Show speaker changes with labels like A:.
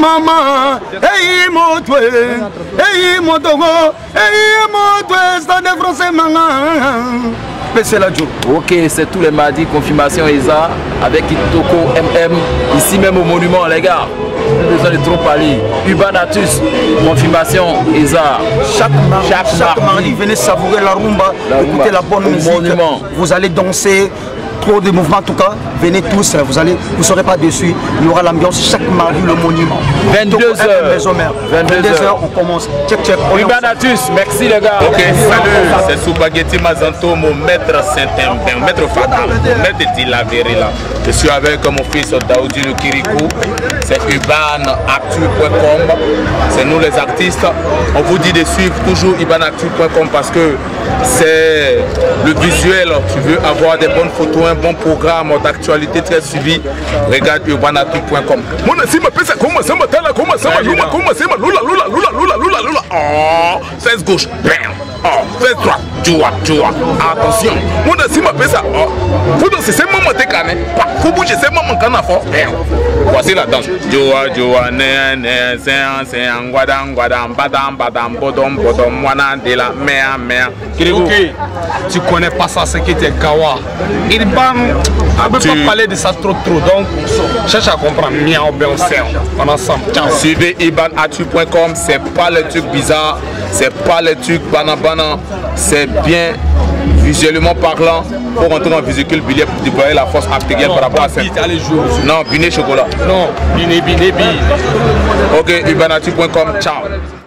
A: Mama eyi motwe eyi motogo eyi motwe stade français manga pesela jo
B: Ok, c'est tous les mardis, confirmation ESA avec Itoko MM, ici même au monument, les gars. Pas besoin de trop parler. Ubanatus, confirmation ESA.
A: chaque
B: Chaque
A: chaque
B: mardi.
A: mardi, venez savourer la rumba,
B: La
A: écoutez
B: rumba,
A: la bonne
B: au
A: musique.
B: monument.
A: Vous allez danser, trop de mouvements en tout cas. Venez tous, vous allez, vous serez pas déçus. Il y aura l'ambiance chaque mardi, le monument.
B: 22
A: Donc,
B: heures.
A: Maison mère.
B: 22
A: 22
B: heures.
A: on commence. Check, check.
B: Ubanatus, merci les gars.
C: Ok, salut, c'est Soubageti Mazanto, mon maître Saint-Impin, mon maître Fatal, mon maître Dilaveri là. Je suis avec mon fils Daoudi Kirikou, c'est ubanactu.com, c'est nous les artistes. On vous dit de suivre toujours ubanactu.com parce que c'est le visuel. Tu veux avoir des bonnes photos, un bon programme d'actualité très suivi, regarde lula. Oh, 16 gauche, bam. Oh, 16 droite, joua, joua. Attention, mon assis ma pesa. Oh. Faut bouger, c'est maman fort. Bam. Voici la de la, mea, mea. Kirikou.
D: Ok, tu connais pas ça, c'est qui était Kawa. Il ban, on ne peut
C: Tu-
D: pas parler de ça trop trop, donc cherche à comprendre. Miao, bien, on ensemble.
C: Suivez ibanatu.com, c'est pas les trucs bizarres, c'est pas les trucs banabana, c'est bien visuellement parlant pour rentrer dans vésicule biliaire pour déployer la force artérielle par rapport à ça. Non, biné chocolat.
D: Non, biné, biné, biné.
C: Ok, ibanatu.com, ciao.